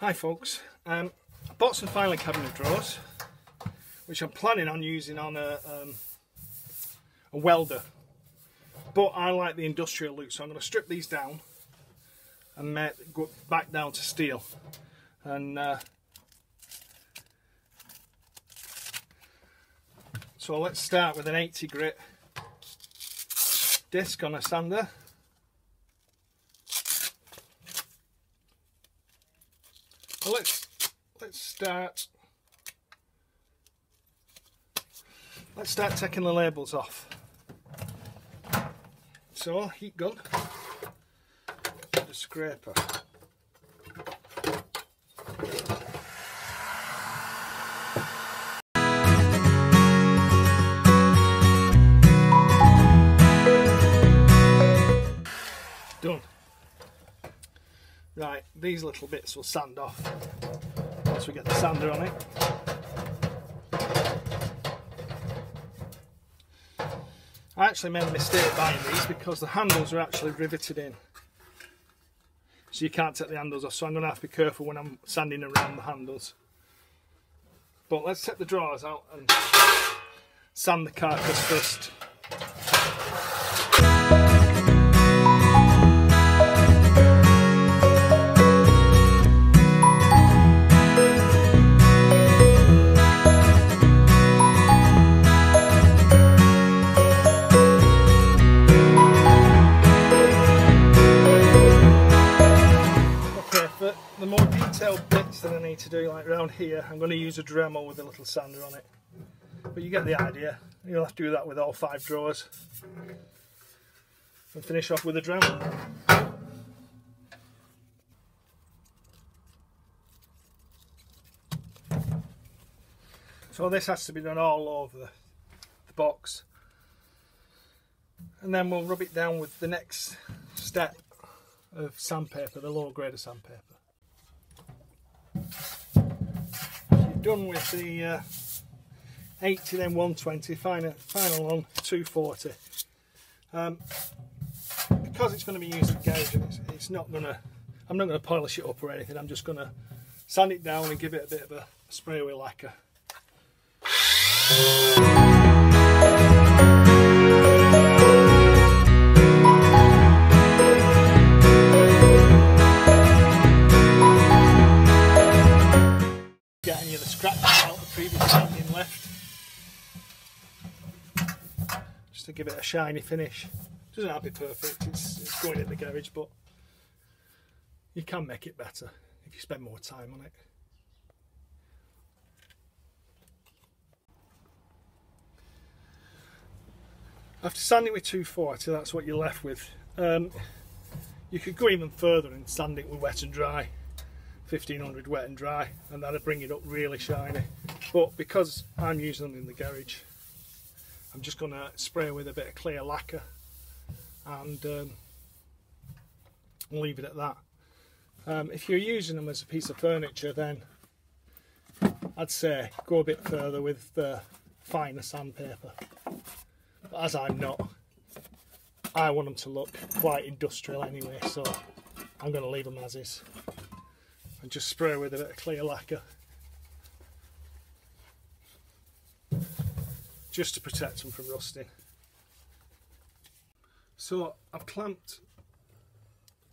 Hi folks, um, I bought some filing cabinet drawers which I'm planning on using on a, um, a welder. But I like the industrial look so I'm going to strip these down and make, go back down to steel. And uh, so let's start with an 80 grit disc on a sander let's let's start. Let's start taking the labels off. So heat gun. And a scraper these little bits will sand off once we get the sander on it. I actually made a mistake buying these because the handles are actually riveted in. So you can't take the handles off. So I'm going to have to be careful when I'm sanding around the handles. But let's take the drawers out and sand the carcass first detailed bits that I need to do like around here. I'm going to use a Dremel with a little sander on it. But you get the idea. You'll have to do that with all five drawers. And finish off with a Dremel. So this has to be done all over the, the box. And then we'll rub it down with the next step of sandpaper, the lower grade of sandpaper done with the uh, 80 then 120 final, final on 240 um, because it's going to be used as gauge it's, it's not going to I'm not going to polish it up or anything I'm just going to sand it down and give it a bit of a spray with lacquer shiny finish. Doesn't have to be perfect, it's, it's going in the garage, but you can make it better if you spend more time on it. After sanding with 240, that's what you're left with. Um, you could go even further and sand it with wet and dry, 1500 wet and dry, and that'll bring it up really shiny. But because I'm using them in the garage, I'm just going to spray with a bit of clear lacquer and um, leave it at that. Um, if you're using them as a piece of furniture then I'd say go a bit further with the finer sandpaper. But as I'm not, I want them to look quite industrial anyway so I'm going to leave them as is and just spray with a bit of clear lacquer. Just to protect them from rusting. So I've clamped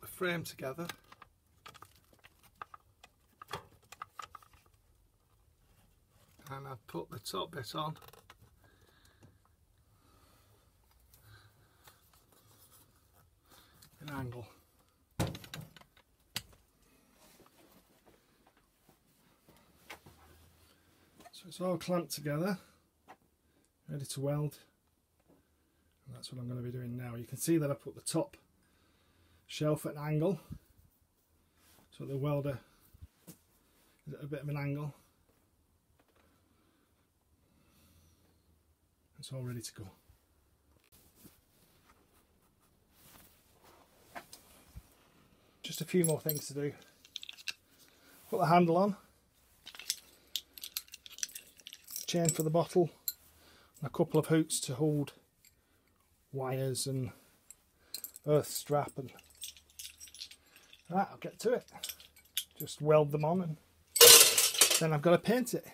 the frame together and I've put the top bit on an angle. So it's all clamped together ready to weld. And that's what I'm going to be doing now. You can see that I put the top shelf at an angle so the welder is at a bit of an angle. It's all ready to go. Just a few more things to do. Put the handle on. Chain for the bottle a couple of hooks to hold wires and earth strap and right I'll get to it just weld them on and then I've got to paint it.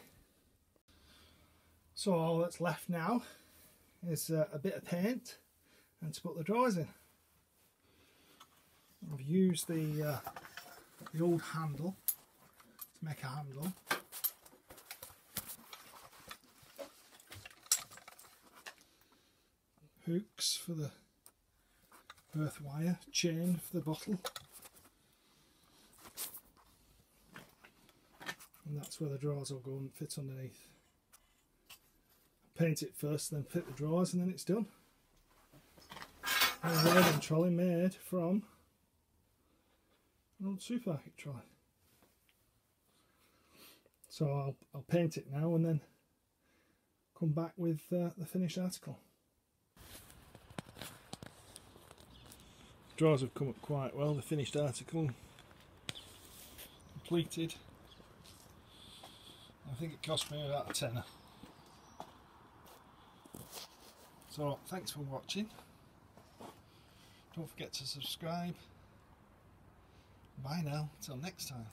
So all that's left now is uh, a bit of paint and to put the drawers in. I've used the, uh, the old handle to make a handle. Hooks for the earth wire, chain for the bottle. And that's where the drawers will go and fit underneath. Paint it first, then fit the drawers and then it's done. A welding trolley made from an old supermarket trolley. So I'll, I'll paint it now and then come back with uh, the finished article. Drawers have come up quite well, the finished article completed. I think it cost me about a tenner. So thanks for watching. Don't forget to subscribe. Bye now, till next time.